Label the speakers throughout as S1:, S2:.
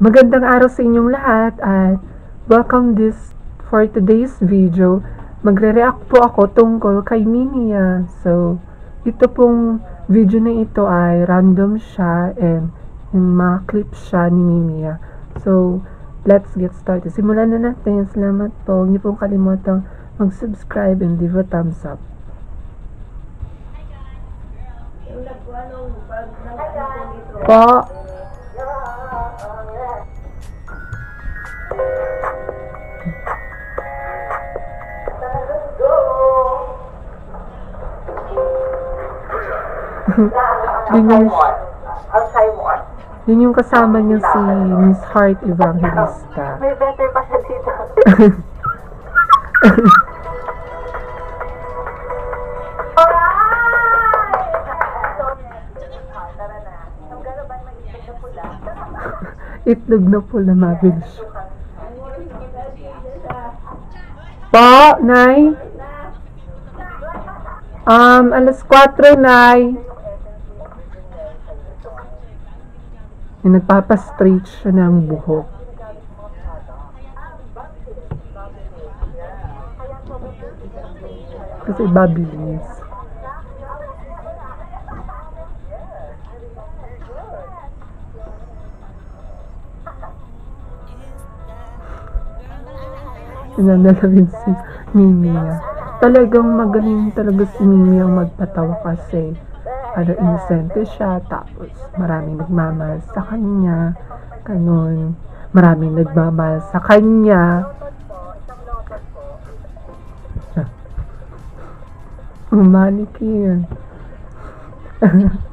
S1: Magandang araw sa inyong lahat at welcome this for today's video. Magre-react po ako tungkol kay Minia. So, ito pong video na ito ay random siya and yung mga clips siya ni Mimia. So, let's get started. Simulan na natin. Salamat po. Huwag niyo pong kalimutang mag-subscribe and leave a thumbs up. Po. Yun yung, yun yung kasama niya si Miss Heart Evangelista.
S2: May better pa siya dito. Na. Pula?
S1: Itlog na po na mabilis. Po, Nay? Um, alas 4, Nay. Yung nagpapastraight siya ng buhok. Kasi babilis. Sinadalawin si Mimia. Talagang magaling talaga si Mimia ang magpatawa kasi ano, inosente siya, tapos maraming nagmamahal sa kanya, ganun. Maraming nagmamahal sa kanya. Umaniki yun.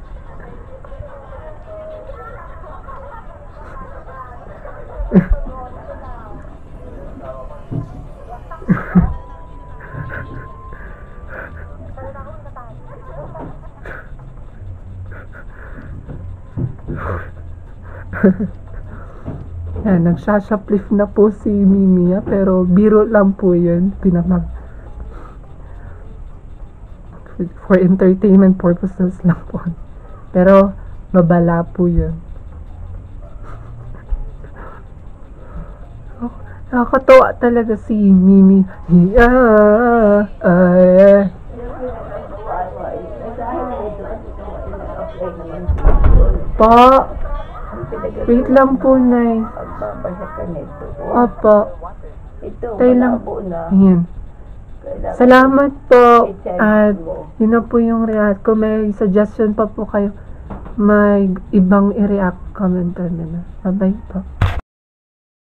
S1: Yan, nagsashoplift na po si Mimia, pero biro lang po yun. Pinamag for entertainment purposes lang po. Pero, babala po yun. Oh, nakakatawa talaga si Mimi. Yeah, ah, Po, wait lang po, Nay.
S2: Pagbabasa ka nito.
S1: Opo,
S2: Ito,
S1: tayo lang.
S2: malabo na.
S1: Ayan. Salamat po. At yun na po yung react. Kung may suggestion pa po kayo, may ibang i-react, comment na na. Bye-bye po.